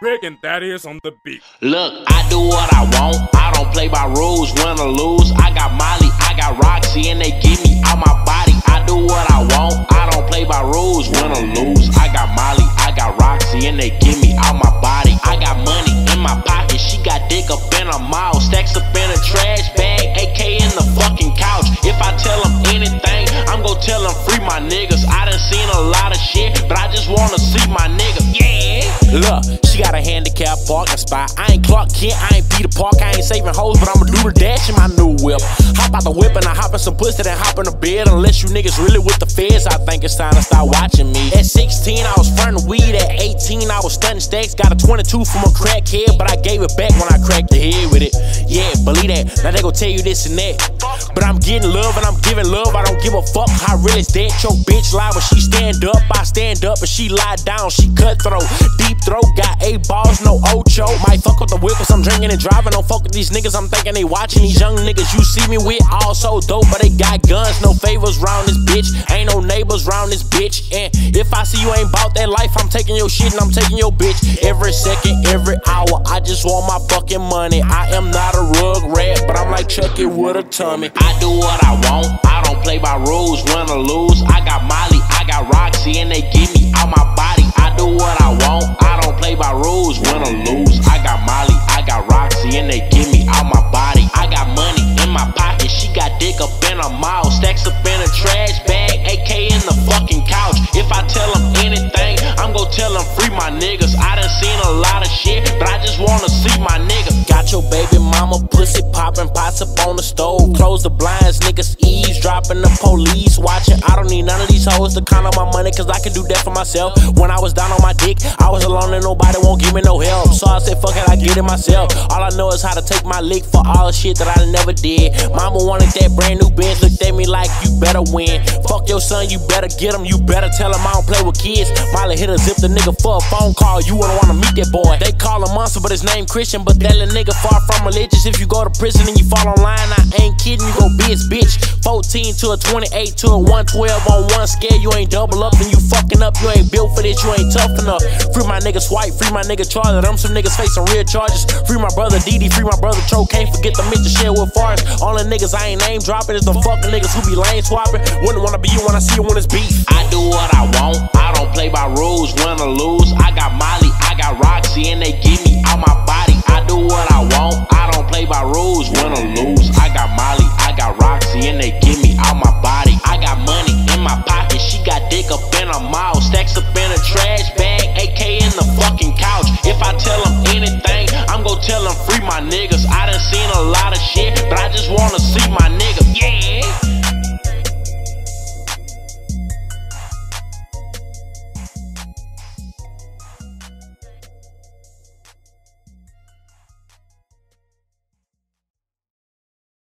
Rick and Thaddeus on the beat. Look, I do what I want. I don't play by rules, win or lose. I got Molly, I got Rocsi, and they give me all my body. I do what I want. I don't play by rules, win or lose. I got handicap parking spot. I ain't Clark Kent, I ain't Peter Park, I ain't saving hoes, but I'ma do the dash in my new whip. Hop out the whip and I hop in some pussy, then hop in the bed. Unless you niggas really with the feds, I think it's time to start watching me. At 16, I was frontin' weed. At 18, I was stunting stacks. Got a 22 from a crackhead, but I gave it back when I cracked the head with it. Yeah, believe that. Now they gon' tell you this and that. But I'm getting love and I'm giving love. I don't give a fuck how real it's that. Your bitch lie when she stand up. I stand up and she lie down. She cutthroat. Deep throat, eight balls, no ocho. Might fuck with the whip cause I'm drinking and driving. Don't fuck with these niggas. I'm thinking they watching these young niggas you see me with. All so dope, but they got guns. No favors round this bitch. Ain't no neighbors round this bitch. And if I see you ain't bout that life, I'm taking your shit and I'm taking your bitch. Every second, every hour, I just want my fucking money. I am not a rug rat, but I'm like Chucky with a tummy. I do what I want. I don't play by rules, win or lose. I got Molly, I got Rocsi, and they give seen a lot of shit, but I just wanna see my nigga. Got your baby mama pussy popping, pots up on the stove. Close the blinds, niggas eavesdropping, the police watching. I don't need none of these hoes to count on my money, cause I can do that for myself. When I was down on my dick, I was alone and nobody won't give me no help. So I said, fuck it, I get it myself. All I know is how to take my lick for all the shit that I never did. Mama wanted that brand new Benz, looked at me like you better win. Fuck your son, you better get him, you better tell him I don't play with kids. Molly hit a zip the nigga for a phone call, you wouldn't wanna meet that boy. They call him monster, but his name Christian, but that little nigga far from religious. If you go to prison and you fall online, I ain't kidding, you go be his bitch. 14 to a 28 to a 112 on one scale, you ain't double up and you fucking up, you ain't built for this, you ain't tough enough. Free my niggas White, free my nigga Charlie, them some niggas facing real charges. Free my brother Didi, free my brother Tro, can't forget the Mr. Share with Forrest. All the niggas I ain't name dropping is the fucking niggas who be lane swapping. Wouldn't wanna be you when I see you when it's beef. I do what I want, I don't play by rules, win or lose. gonna lose. I got Molly, I got Rocsi, and they give me all my body. I got money in my pocket, she got dick up in her mouth. Stacks up in a trash bag, AK in the fucking couch. If I tell them anything, I'm gonna tell them free my niggas. I done seen a lot of shit, but I just wanna see my